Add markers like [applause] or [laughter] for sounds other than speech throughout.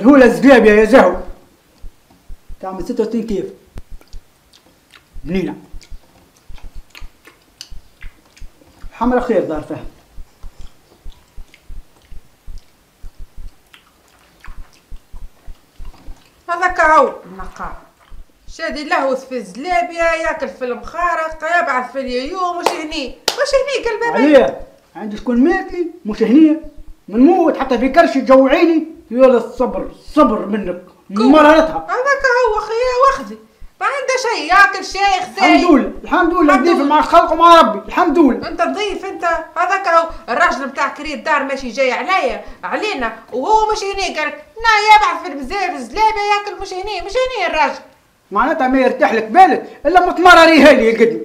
الهولة زبيبيا يا زهو تعمل 66 كيف منينة حمرا خير دار فهم. هذاك هو النقار شادي لهوس في الزلابية ياكل في المخارق يبعث في اليوم وش هني. وش هني قلبي عليا. عندي شكون مات لي مش هنية منموت حتى في كرشي تجوعيني يلا الصبر صبر منك. مرارتها. هذاك هو خيا واخذي ما عنده شيء. ياكل شيخ الحمد زي لله الحمد لله الحمد لله. مع الخلق ومع ربي. الحمد لله أنت ضيف أنت. هذاك هو. الراجل بتاع كريت الدار ماشي جاي عليا علينا. وهو مش هني. قال لك نا يبعث في المزاف الزلابه ياكل مش هني مش هني الراجل معناتها ما يرتاح لك بالك. إلا ما تمرريها لي القدم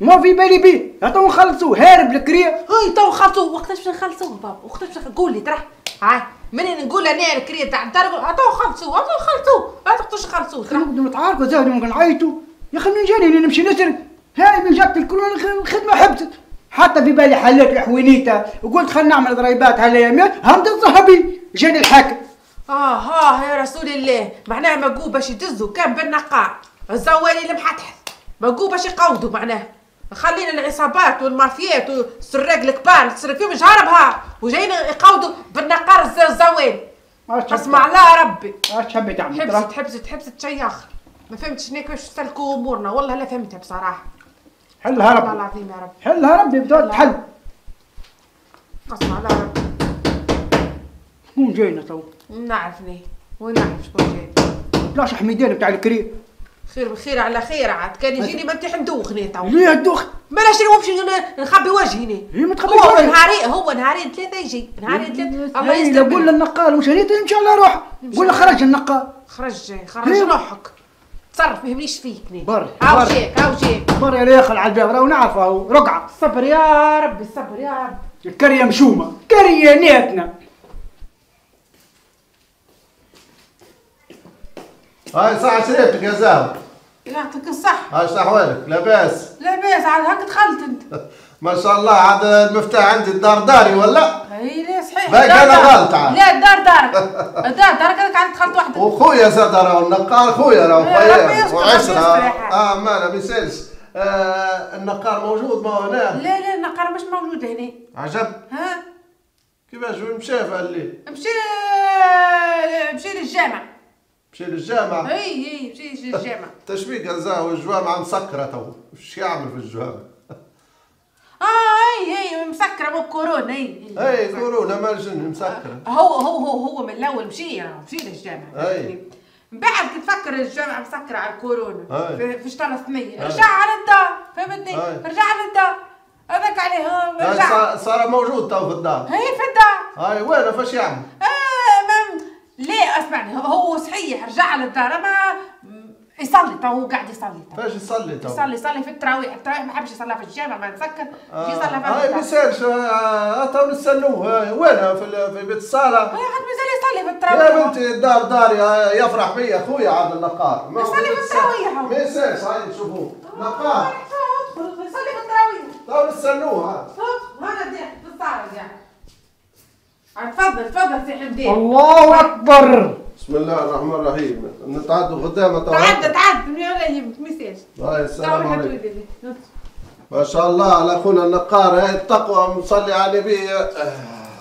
ما في بالي بيه. يا تو نخلصوه. هارب الكريه هاي تو خلصوه وقتاش باش نخلصوه بابا؟ وقتاش باش قول لي ترى. هاي منين نقول أنا الكريه تاع نقول تو خلصوه تو خلصوه ما تقدرش خلصوه ترى نقدروا نتعاركوا زاد ممكن نعيطوا يا أخي من جاني نمشي نسرق؟ هاي من جات الكل الخدمة حبست. حتى في بالي حليت الحوينيتا. وقلت خلينا نعمل ضريبات هالايامات همت الذهبي جاني الحاكم. آه ها يا رسول الله. معناها مقو باش يدزوا كان بالنقاع الزوالي المحتحث مقو باش يقودوا معناها. خلينا العصابات والمافيات والسراق الكبار تصرف فيهم جهربها وجايين يقودوا بالنقار الز- الزوالي اسمع لا ربي. اش حبي تعمل؟ حبست حبست حبست شي آخر. ما فهمتش شنو كيفاش تسلكوا أمورنا؟ والله لا فهمتها بصراحة. حلها والله ربي العظيم يا رب حلها ربي بدأت تحل. اسمع لا ربي. شكون جاينا تو. نعرفني. وين نعرف شكون جاي؟ بلاش حميدان بتاع الكريه خير بخير على خير عاد. كان يجيني ما نتيح ندوخني تو. ليه الدوخ بلاش نمشي نخبي وجهي هي ما تخبيش هو. نهارين هو نهارين ثلاثة يجي. نهارين ثلاثة. الله يستر قول. للنقال وش هنيت نمشي على روح. قول له خرج النقال. خرج خرج. روحك. تصرف ما يهمنيش فيك ني. بر- هاو. جيك هاو جيك. يا ياخل على الباب راهو نعرفه. رقعة. الصبر يا ربي الصبر يا رب الكريه مشومه كريه نيتنا. هاي ساعة شريبتك يا زاهر يعطيك الصح. هاي شو احوالك لاباس. لاباس عاد هاك دخلت أنت. [laughs] ما شاء الله عاد المفتاح عندي الدار داري ولا؟ أي لا صحيح. باقي دارك. غلط عاد. لا الدار دارك. [laughs] الدار دارك هذاك عاد دخلت وحدك. وخويا زاد راهو النقار خويا راهو يا ربي خير يستر، وعشرة. آه ما لا بيسالش آه النقار موجود ما هو هنا؟ لا لا النقارة مش موجودة هنا. عجب. ها؟ كيفاش؟ وين مشى مشي للجامع مشى للجامعة إي إي مشي للجامع [laughs] تشبيك زاهو الجوامع مسكرة تو. وش يعمل في الجوامع؟ آه إي إي مسكرة مو كورونا إي إي كورونا ما الجن مسكرة. هو هو هو هو من الأول مشي راه مشي للجامع أي. من بعد كنت تفكر الجامعة مسكرة على الكورونا. أي. في, ثمانية أي. رجع على الدار فهمتني. رجع على الدار. هذاك عليه رجع. صار- موجود تو في الدار. هي في الدار. هاي وينه؟ فاش يعمل؟ آه ليه اسمعني هو- هو صحيح رجع على الدار ما يصلي تو هو قاعد يصلي. تو. فاش يصلي تو يصلي يصلي في التراويح التراويح ما حبش يصليها في الجامع ما نسكر يجي يصلي في هاي الدار بيسالش آه، تو نستنوه هاي وينه في في بيت الصالة؟ هاي حد مازال يصلي في يا التراويح. بنتي الدار داري آه، يفرح بيا خويا عبد النقار ما يصلي في. التراويح. ما يسالش هاي نشوفوه. نقار. يصلي في التراويح. تو نستنوه. هذا دي في الصالة يعني تفضل تفضل سي حمدين الله أكبر. بسم الله الرحمن الرحيم. نتعدوا قدامة تو تعدى تعدى من ولا يهمك ما يسالش هاي السلام عليكم. ما شاء الله على أخونا النقار. هاي التقوى مصلي على النبي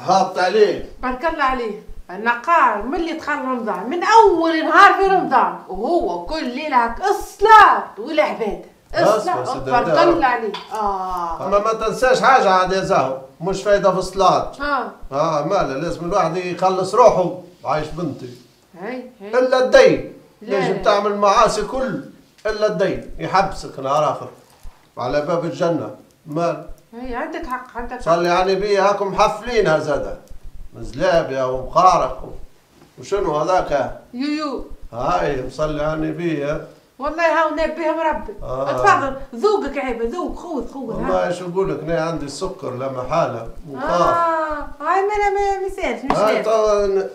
هابط عليه بارك الله عليه. النقار من اللي دخل رمضان؟ من أول نهار في رمضان. وهو كل ليلة هك الصلاه والعباده ده- الله عليه. آه. أما ما تنساش حاجة عاد يا زهو مش فايدة في الصلاة. آه. آه ماله لازم الواحد يخلص روحه. عايش بنتي. هاي هاي. إلا الدين. لا. لازم تعمل معاصي كل. إلا الدين. يحبسك نهار آخر. على باب الجنة. مال. هاي عندك حق عندك حق. صلي على النبي هاكم محفلينها زاده مزلابيا ومخارق وشنو هذاك؟ يو يو. هاي مصلي على النبي والله هاو نبيهم ربي. آه. تفضل ذوقك عيبة ذوق خذ ها. والله إيش أقول لك أنا عندي السكر لا محالة وخاف آه هاي ما أنا مساج مش هاي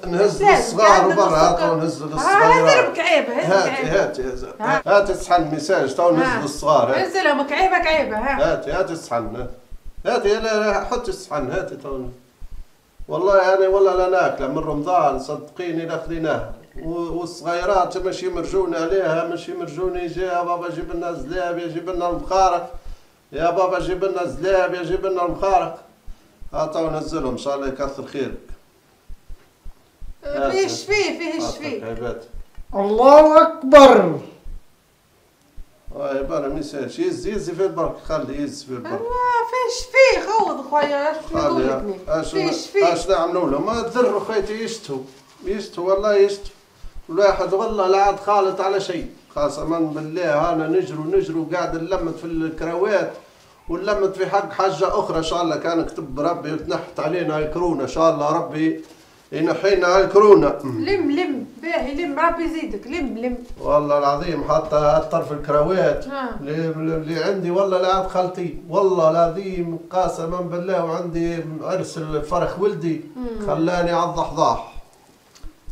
نهز عندك برا السكر. تو نهز ها للصغار هذا عيبة هذا هاتي هاتي. هاتي الصحن مساج تو نهز للصغار هاتي. انزل أمك عيبك عيبة ها. هاتي هاتي الصحن هاتي لا لا حطي الصحن هاتي تو. والله أنا والله لا ناكله من رمضان صدقيني لا خذيناها والصغيرات مش يمرجون عليها مش يمرجون يجي يا بابا جيب لنا زلاب يا جيب لنا المخارق. يا بابا جيب لنا زلاب يا جيب لنا المخارق. هاتوا نزلهم إن شاء الله يكثر خيرك. فيه شفيه فيه شفيه عباد الله أكبر. آه يبقى ما يسالش يز يز في البرك خلي يز في البرك ما فيه خوض خويا خلي؟ اش اش نعملوا له؟ ما تذروا خيتي يشتوا يشتوا والله يشتوا الواحد والله لا عاد خالط على شيء. قسما بالله أنا نجروا نجروا قاعد نلمت في الكراوات ونلمت في حق حاجة أخرى. إن شاء الله كان كتب ربي وتنحت علينا الكورونا. إن شاء الله ربي ينحينا الكورونا. لم لم باهي لم ربي يزيدك. لم لم. والله العظيم حتى طرف الكراوات ها. اللي, عندي والله لا عاد خالتي والله العظيم قسما بالله وعندي عرس الفرخ ولدي. خلاني على الضحضاح.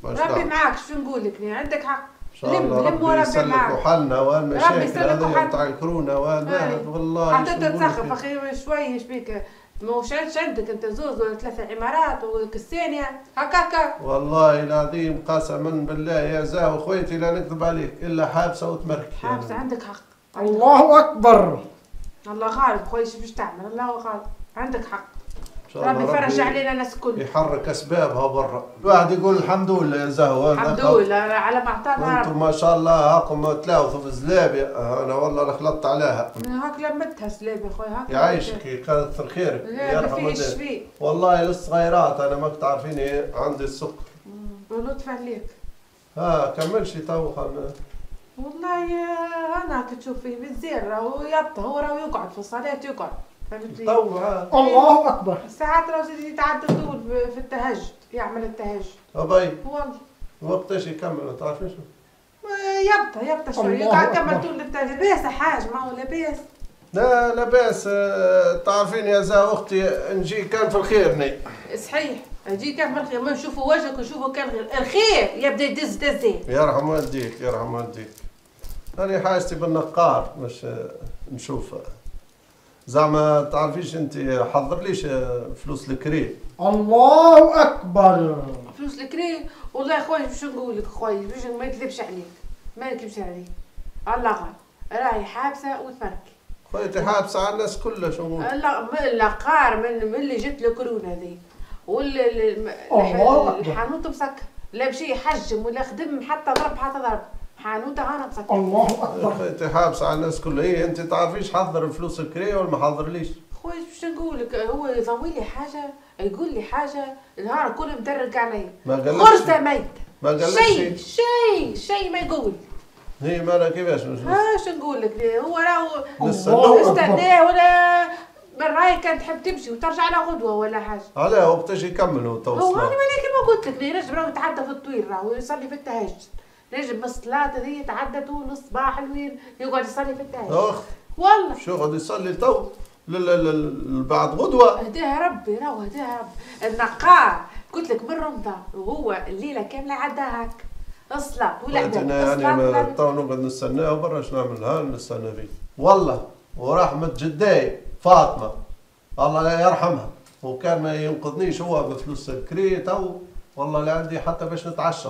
ربي. معاك شو نقول لك؟ يعني عندك حق. إن شاء الله لم لم ربي وربي يسلك معاك حالنا ربي والمشاكل يسلك هذه وحالنا. بتاع الكورونا والواحد والله حتى تتسخف؟ أخي شوي شبيك مش عندك أنت زوز ولا ثلاثة عمارات وكسانية هكاكا والله العظيم قسما بالله يا زاو أخويتي لا نكذب عليك إلا حابسة وتمرك حابسة عندك حق. الله أكبر. الله غالب خويا باش تعمل. الله غالب. عندك حق. شاء الله ربي يفرج علينا الناس الكل يحرك أسبابها برا. الواحد يقول الحمد لله يا زهو الحمد لله على ما أعطانا أنتم ما شاء الله هاكم تلاوثوا في الزلابية أنا والله خلطت عليها. هاك لمتها سلاب يا خويا هاك يعيشك يكثر خيرك يرحم والديك فيه والله للصغيرات أنا ما تعرفيني عندي السكر. ولطف عليك ها كملش تو والله يا أنا كتشوف فيه بالزين راهو يبطى هو راهو يقعد في الصلاة يقعد. فهمتني الله أكبر. ساعات زيد يتعدى الطول ب- في التهجد يعمل التهجد. ابي والله وقتاش يكمل ما تعرفيش يبطى يبطى شوي. الله يقعد أكبر. كمل طول التهجد. لاباس حاجة ما هو لاباس. لا لا باس آه، تعرفين يا زا أختي نجي كان في الخير ني. صحيح. أجي كان الخير. ما نشوفوا وجهك ونشوفوا كان الخير يبدا يدز دزين. يرحم والديك يرحم والديك. أنا حاجتي بالنقار مش آه، نشوف زعما تعرفيش انت حضر ليش فلوس الكري؟ الله أكبر. فلوس الكري؟ والله يا خويا باش نقول لك خويا باش ما يكذبش عليك. ما يكذبش عليك. الله غالب راهي حابسة وتفركي خويتي حابسة على الناس كلها شو نقول لا من القار من من اللي جت له كورونا ذي الله أكبر. والحانوت مسكر لا مشي يحجم ولا خدم حتى ضرب حتى ضرب. حانوت مسكر الله أكبر. خويتي حابسه على الناس كلها. هي أنت تعرفيش حضر فلوس الكري ولا ما حضرليش خويا باش نقول لك؟ هو يضوي لي حاجة يقول لي حاجة النهار كله مدرق عليا ما قالكش. خرزه ميت ما قالكش شيء شيء شيء ما يقول. هي مالها كيفاش؟ شو نقول لك؟ هو راهو. استناه ولا مرة كانت تحب تمشي وترجع لها غدوة ولا حاجة؟ علاه وقتاش يكملوا هو توصل أنا مالك ما قلت لك ينجم راهو يتعدى في الطويل راهو يصلي في التهجد. نجم من الصلاة هذه يتعدى طول الصباح الوين يقعد يصلي في التهجد والله. شو غادي يصلي تو بعد غدوة. هداها ربي راهو هداها ربي. النقار قلت لك من رمضان؟ وهو الليلة كاملة عدى هاك الصلاة والعبادة أنا يعني. تو نقعد نستناه برا اش نعملها نستنى فيه. والله ورحمة جداي فاطمة. الله لا يرحمها. وكان ما ينقذنيش هو بفلوس الكري تو والله لا عندي حتى باش نتعشى.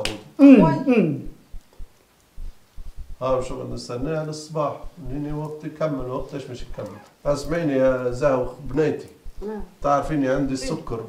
ها شغل نستناه للصباح منين وقت يكمل وقتاش مش يكمل. اسمعيني يا زهو بنيتي. نعم. تعرفيني عندي السكر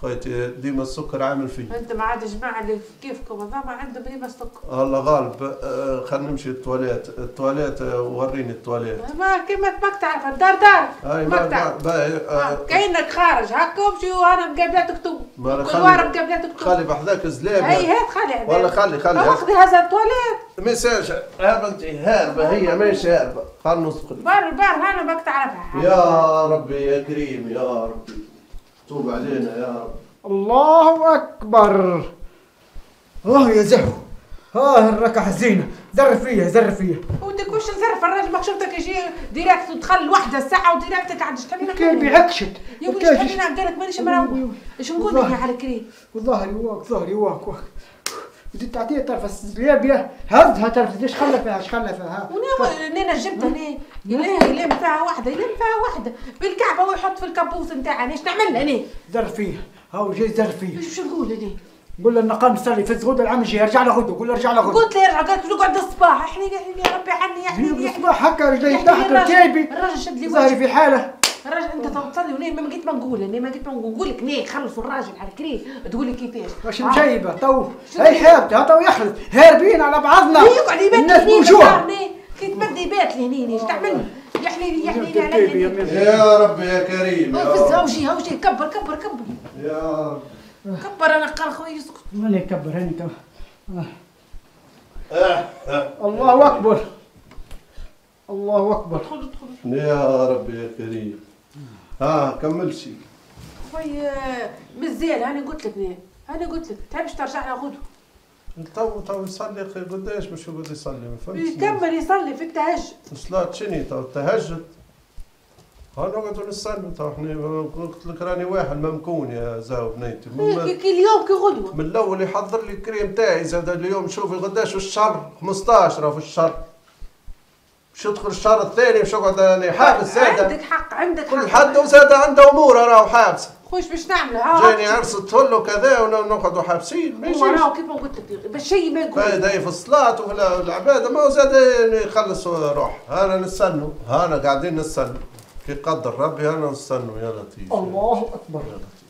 خويتي ديما السكر عامل فيه أنت مع عاد جماعة اللي كيفكم هذا ما عندهم ديما السكر الله غالب. آه، خلينا نمشي ال toilette ال toilette آه، وريني التواليت. ما كيما ماك تعرف الدار دار. هاي ما تعرف. آه، كأنك خارج. هكا ومشي وأنا مقابلات كتب ما كل وارا مقابلات كتب خلي بحذاك زلاب هي هات خلي. ولا خلي خلي. واخذي هذا التواليت. ميساج ها بنتي هاربة هي ماشي هاربة خلنا ندخل بار بار هانا ماك تعرفها. يا ربي يا كريم يا ربي. توب علينا يا رب. الله أكبر. آه يا زهو آه الركعة حزينة زر فيها زر فيها ودك وش نزرف الراجل؟ ماك شفتك يجي ديريكت ودخل وحده الساعة وديريكت قاعد تشتمي كان بيعكشت يا ولد تشتمي قال لك مانيش مروح إيش نقول لك يا على كريم وظهري واك ظهري واك واك. بديت تعطيه طرف الزلابية هزها طرف. إيش خلى فيها إيش خلى فيها وأنا أنا جبتها أنا يلم يلم فيها واحدة يلم فيها واحدة. بالكعبة ويحط في الكابوس نتاعها إيش نعمل أنا زر فيها هاو جاي زر فيه. إيش باش نقول أنا قول له النقام صلي فز غدو العم جاي ارجع له قول له ارجع له قلت له يرجع قالت له قعد الصباح. احني يا ربي في احني الصباح هكا رجلي تحت ركيبي الراجل شد لي ظهري في حالة. الراجل انت تصلي ونين ما قلت ما نقول أنا ما قلت ما نقول لك. نيه خلصوا الراجل على كريه تقول لي كيفاش؟ واش آه. مجيبه تو. شو هي حيبته تو يخلص. هاربين على بعضنا. يقعد يبات الناس لي بوجوع كي تمد يبات لي هني إيش تعمل؟ يحلي لي يحلي لي كيف على يا هني. مين؟ يا رب يا كريم يا فز رب هاوجي هاوجي كبر كبر كبر. يا رب كبر أنا قال خويا يسكت. من يكبر هاني تو آه. آه، آه. الله أكبر. الله أكبر. ادخل ادخل يا رب يا كريم. ها كمل شي. خويا مزيان أنا قلت لك أنا قلت لك تحبش ترجع لها غدو تو تو يصلي قداش باش يقعد يصلي ما فهمتش يكمل يصلي في التهجد صلاة شني تو التهجد ها نقعدوا نستنوا تو إحنا قلت لك راني واحد ممكون يا زاو بنيتي كي اليوم كي غدوه من الأول يحضر لي الكري متاعي زاد اليوم شوفي قداش الشهر 15 راه في الشهر باش يدخل الشهر الثاني باش يقعد حابس عندك زاد حق عندك حق كل حد وزاد عنده امور راهو حابسه خوش باش نعمل ها جاني عرس تهل وكذا ونقعدوا حابسين ما هو راهو يجيش كيف ما قلت لك باش شيء ما يقول. في الصلاة ولا العبادة ما هو زاد يخلص روح. هانا نستنوا هانا قاعدين نستنوا في قدر ربي هانا نستنوا يا لطيف. الله أكبر. يا لطيف.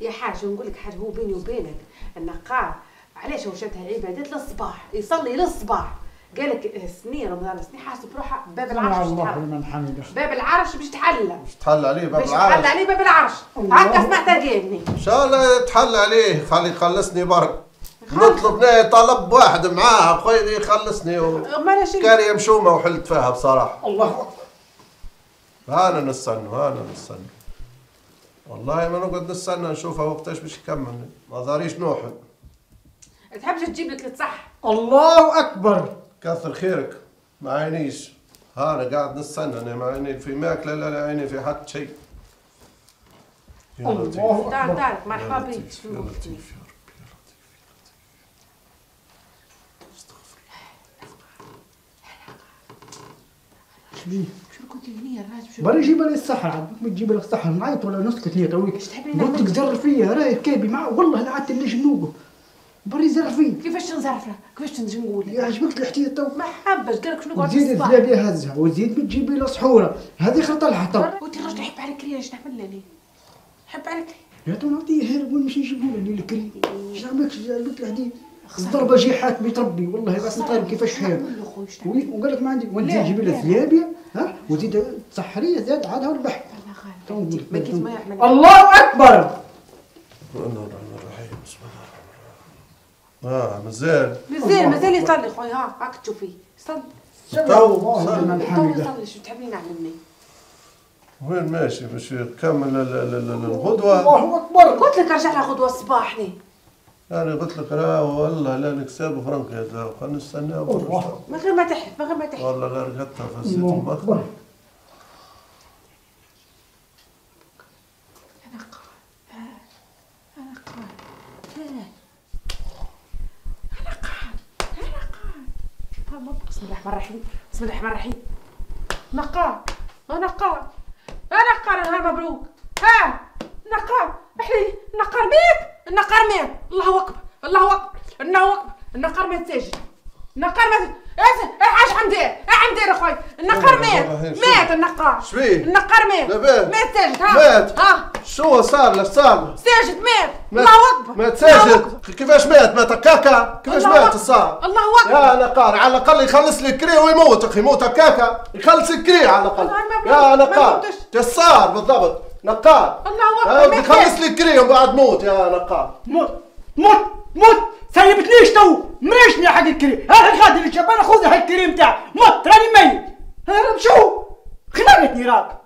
يا حاج نقول لك حاجة هو بيني وبينك النقار علاش هو شدها عبادات للصباح؟ يصلي للصباح. قال لك سنين رمضان سنين حاسب روحها باب العرش باش الله لمن حمده باب العرش باش تحلى. باش تحل عليه باب العرش. عليه باب العرش. هكا سمعت قالني إن شاء الله تحل عليه. خلي يخلصني برك نطلب طلب واحد معاه. خويا يخلصني. و... كان يمشومه وحلت فيها بصراحة. الله. اكبر هانا نستنوا هانا نستنوا والله ما نقعد نستنى نشوفها وقتاش باش يكمل. ما ضاريش نوحل تحبش تجيب لك الصح. الله أكبر. كثر خيرك ما عينيش ها أنا قاعد نستنى أنا ما عيني في ماكله لا لا عيني في حد شيء يا لطيف الله تعال تعال يا مرحبا بك يا لي؟ لطيف يا رب يا لطيف ليه؟ شنو قلت لي هني الراجل برا جيب لي الصحن عاد ما تجيب لك الصحن نعيط ولا نسكت هي توي إيش تحبين قلت لك؟ زر فيا راهي كيبي مع والله لا عدت اللي جنوبه بري زر فيا كيفاش نزرف لها كيفاش نجي نقول؟ يا عجبك الحتية تو؟ ما حبش قال لك شنو قعدت الصباح الزلابيه هزها وتزيد بتجيبي له صحوره هذه خرطة لها تو وانت الراجل يحب عليك ليه؟ إيش نعمل له ليه؟ يحب عليك. يا تو نعطيه هرب وين مشي يجيبوا لي الكريم إيش عملك إيش عملك الحديد الضربة جي حاكمي تربي والله بس نطالب كيفاش حير وقال لك ما عندي. وانت لا، تجيبي له لا. زلابيه ها؟ وتزيد تسحريه زاد عاد هو البحر. الله ما لك. ما يعمل. الله أكبر! الرحمن الرحيم بسم الله. آه مازال. مازال مازال يصلي خويا. ها هاك تشوفيه يصلي تو الله صار. لمن تو يصلي شو تحبين نعلمني؟ وين ماشي؟ باش يكمل ال- ال- ال- الغدوة. الله أكبر. قلت لك ارجع لها غدوه الصباح ني. أنا قلت لك راه والله لا نكسب فرنك خلينا نستناو. من غير ما تحلف من غير ما تحلف. والله غير قدتها فزيت الله المخ اكبر أنا قال ها أنا قال ها أنا قال أنا قال ها ما- بسم الله الرحمن الرحيم. بسم الله الرحمن الرحيم. نقار أنا قال أنا قال ها مبروك. ها نقار احلي النقار مات النقار مات الله أكبر. الله أكبر. الله أكبر. النقار مات ساجد النقار مات إيه حاج حمدان إيه حمدان أخوي. النقار مات مات النقار. شبيه؟ النقار مات لاباس؟ مات ساجد ها. مات؟ ها. شو صار له؟ صار له؟ ساجد مات الله أكبر. مات ساجد. كيفاش مات مات هكاكا كيفاش الله مات. الصار الله أكبر. يا نقار على الأقل يخلص لي كري ويموت أخي يموت هكاكا يخلص الكري على الأقل. يا ما نقار. جسار بالضبط؟ نقار. الله أكبر. مات يخلص لي كري ومن بعد موت يا نقار موت. موت. موت سيبتنيش تو! مريشني حق الكريم! هذا غادي للجبان خذ هالكري متاعي موت راني ميت! شو؟ خنقتني راك!